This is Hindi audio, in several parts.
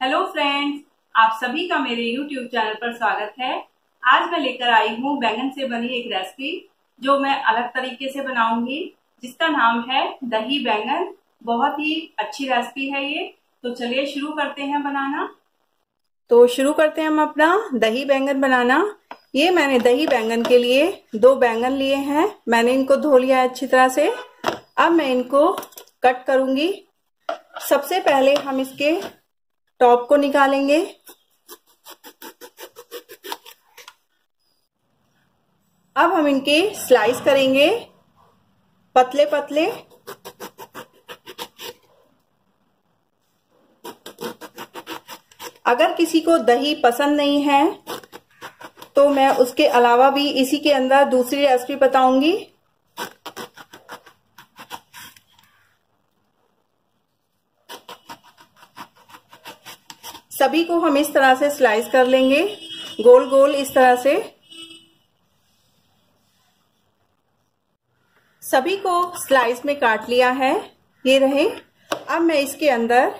हेलो फ्रेंड्स आप सभी का मेरे यूट्यूब चैनल पर स्वागत है। आज मैं लेकर आई हूँ बैंगन से बनी एक रेसिपी जो मैं अलग तरीके से बनाऊँगी, जिसका नाम है दही बैंगन। बहुत ही अच्छी रेसिपी है ये। तो चलिए शुरू करते हैं बनाना। तो शुरू करते हैं हम अपना दही बैंगन बनाना। ये मैंने दही बैंगन के लिए दो बैंगन लिए हैं। मैंने इनको धो लिया है अच्छी तरह से। अब मैं इनको कट करूँगी। सबसे पहले हम इसके टॉप को निकालेंगे। अब हम इनके स्लाइस करेंगे। पतले पतले। अगर किसी को दही पसंद नहीं है तो मैं उसके अलावा भी इसी के अंदर दूसरी रेसिपी बताऊँगी। सभी को हम इस तरह से स्लाइस कर लेंगे। गोल गोल इस तरह से। सभी को स्लाइस में काट लिया है। ये रहे। अब मैं इसके अंदर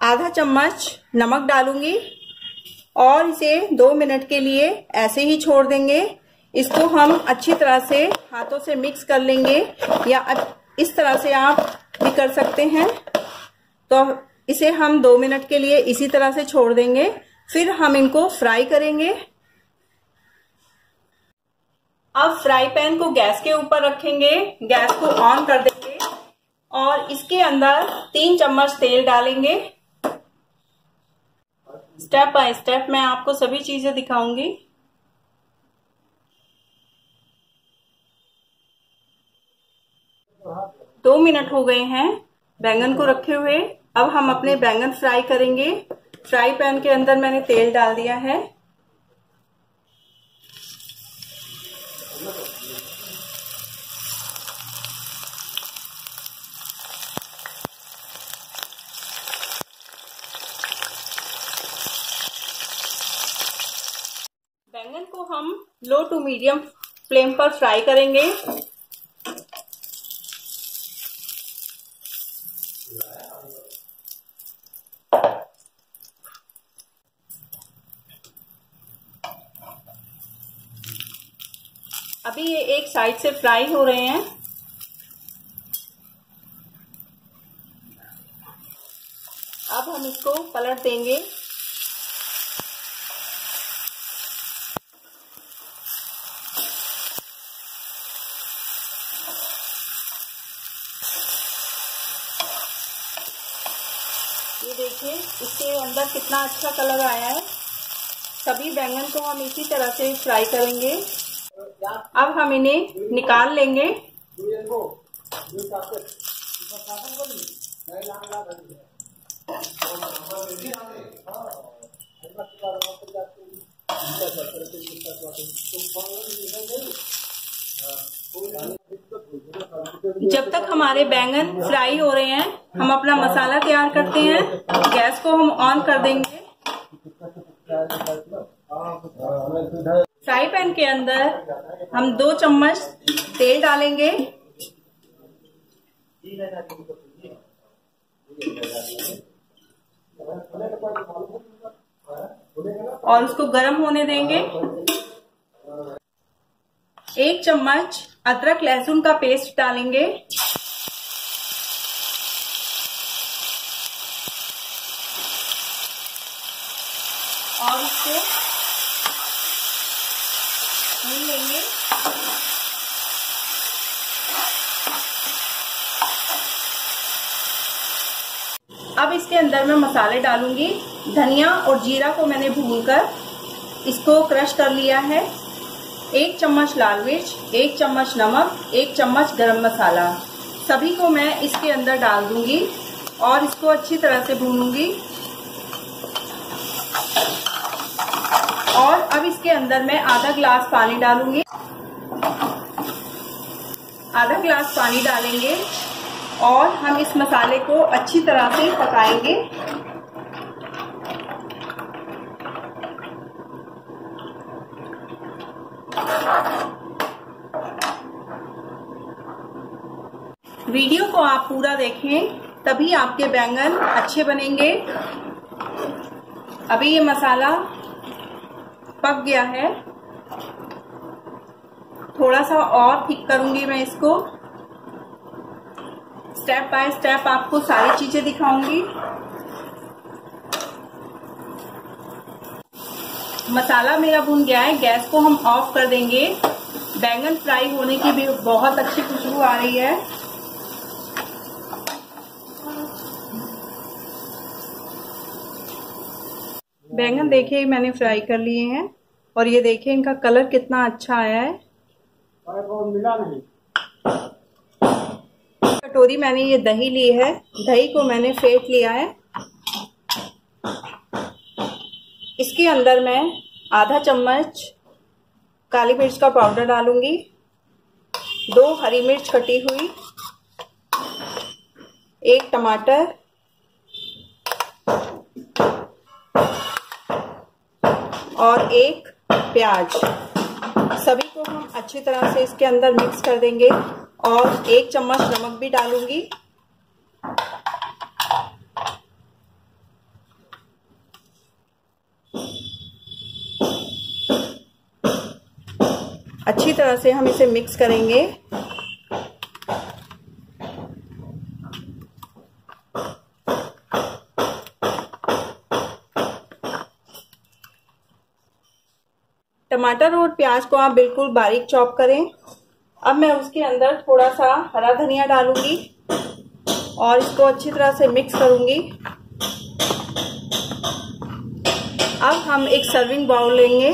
आधा चम्मच नमक डालूँगी और इसे दो मिनट के लिए ऐसे ही छोड़ देंगे। इसको हम अच्छी तरह से हाथों से मिक्स कर लेंगे या इस तरह से आप भी कर सकते हैं। तो इसे हम दो मिनट के लिए इसी तरह से छोड़ देंगे। फिर हम इनको फ्राई करेंगे। अब फ्राई पैन को गैस के ऊपर रखेंगे। गैस को ऑन कर देंगे और इसके अंदर तीन चम्मच तेल डालेंगे। स्टेप बाय स्टेप मैं आपको सभी चीज़ें दिखाऊँगी। दो मिनट हो गए हैं। बैंगन को रखे हुए। अब हम अपने बैंगन फ्राई करेंगे। फ्राई पैन के अंदर मैंने तेल डाल दिया है। बैंगन को हम लो टू मीडियम फ्लेम पर फ्राई करेंगे। अभी ये एक साइड से फ्राई हो रहे हैं। अब हम इसको पलट देंगे। ये देखिए, इसके अंदर कितना अच्छा कलर आया है। सभी बैंगन को हम इसी तरह से फ्राई करेंगे। अब हम इन्हें निकाल लेंगे। जब तक हमारे बैंगन फ्राई हो रहे हैं, हम अपना मसाला तैयार करते हैं। गैस को हम ऑन कर देंगे। फ्राई पैन के अंदर हम दो चम्मच तेल डालेंगे। और उसको गर्म होने देंगे। एक चम्मच अदरक लहसुन का पेस्ट डालेंगे। और उसको भून लेंगे। अब इसके अंदर मैं मसाले डालूँगी। धनिया और जीरा को मैंने भूनकर इसको क्रश कर लिया है। एक चम्मच लाल मिर्च, एक चम्मच नमक, एक चम्मच गरम मसाला। सभी को मैं इसके अंदर डाल दूँगी और इसको अच्छी तरह से भूनूँगी। और अब इसके अंदर मैं आधा ग्लास पानी डालूँगी। आधा ग्लास पानी डालेंगे। और हम इस मसाले को अच्छी तरह से पकाएँगे। वीडियो को आप पूरा देखें, तभी आपके बैंगन अच्छे बनेंगे। अभी ये मसाला पक गया है। थोड़ा सा और थिक करूँगी मैं इसको। स्टेप बाय स्टेप आपको सारी चीज़ें दिखाऊँगी। मसाला मेरा भून गया है, गैस को हम ऑफ़ कर देंगे। बैंगन फ्राई होने की भी बहुत अच्छी खुशबू आ रही है। बैंगन देखिए मैंने फ्राई कर लिए हैं, और ये देखिए इनका कलर कितना अच्छा आया है। मिला नहीं। कटोरी मैंने ये दही ली है। दही को मैंने फेंट लिया है। इसके अंदर मैं आधा चम्मच काली मिर्च का पाउडर डालूँगी। दो हरी मिर्च कटी हुई। एक टमाटर। और एक प्याज। सभी को हम अच्छी तरह से इसके अंदर मिक्स कर देंगे। और एक चम्मच नमक भी डालूँगी। अच्छी तरह से हम इसे मिक्स करेंगे। टमाटर और प्याज को आप बिल्कुल बारीक चॉप करें। अब मैं उसके अंदर थोड़ा सा हरा धनिया डालूँगी और इसको अच्छी तरह से मिक्स करूँगी। अब हम एक सर्विंग बाउल लेंगे।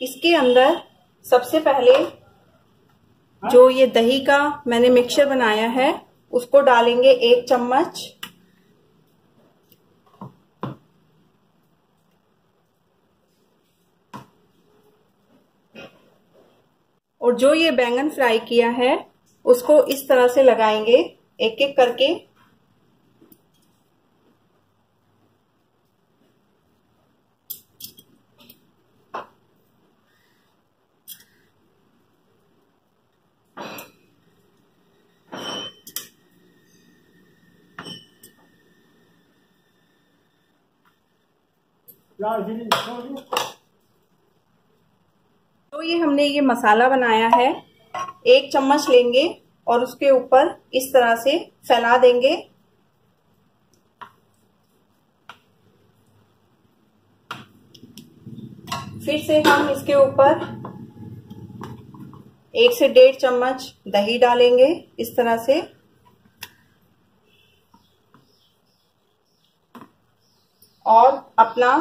इसके अंदर सबसे पहले जो ये दही का मैंने मिक्सचर बनाया है, उसको डालेंगे एक चम्मच। और जो ये बैंगन फ्राई किया है, उसको इस तरह से लगाएँगे एक एक करके ये हमने ये मसाला बनाया है। एक चम्मच लेंगे और उसके ऊपर इस तरह से फैला देंगे। फिर से हम इसके ऊपर एक से डेढ़ चम्मच दही डालेंगे इस तरह से। और अपना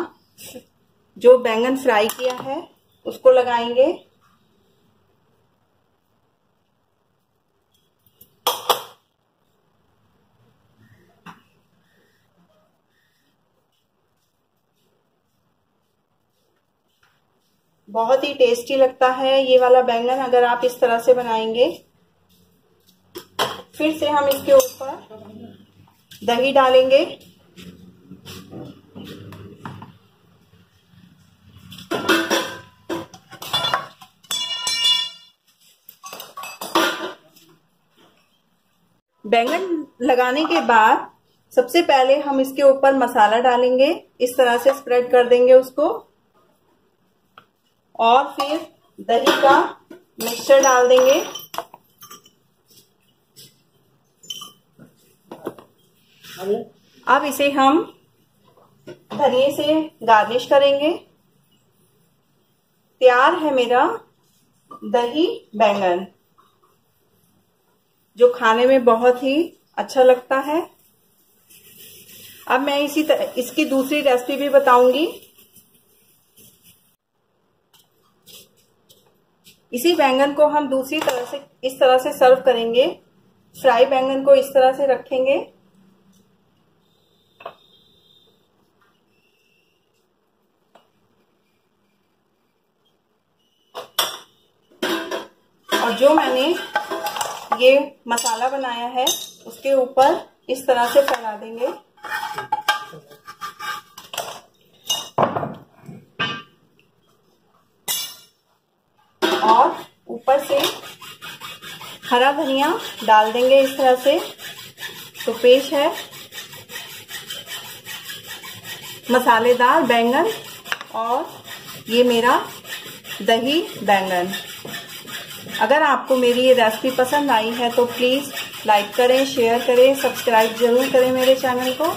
जो बैंगन फ्राई किया है, उसको लगाएँगे। बहुत ही टेस्टी लगता है ये वाला बैंगन, अगर आप इस तरह से बनाएँगे। फिर से हम इसके ऊपर दही डालेंगे। बैंगन लगाने के बाद सबसे पहले हम इसके ऊपर मसाला डालेंगे। इस तरह से स्प्रेड कर देंगे उसको। और फिर दही का मिक्सचर डाल देंगे। अब इसे हम धनिए से गार्निश करेंगे। तैयार है मेरा दही बैंगन, जो खाने में बहुत ही अच्छा लगता है। अब मैं इसी इसकी दूसरी रेसिपी भी बताऊँगी। इसी बैंगन को हम दूसरी तरह से, इस तरह से सर्व करेंगे। फ्राई बैंगन को इस तरह से रखेंगे। और जो मैंने ये मसाला बनाया है, उसके ऊपर इस तरह से फैला देंगे। ऊपर से हरा धनिया डाल देंगे इस तरह से। तो पेश है मसालेदार बैंगन और ये मेरा दही बैंगन। अगर आपको मेरी ये रेसिपी पसंद आई है तो प्लीज़ लाइक करें शेयर करें सब्सक्राइब ज़रूर करें मेरे चैनल को।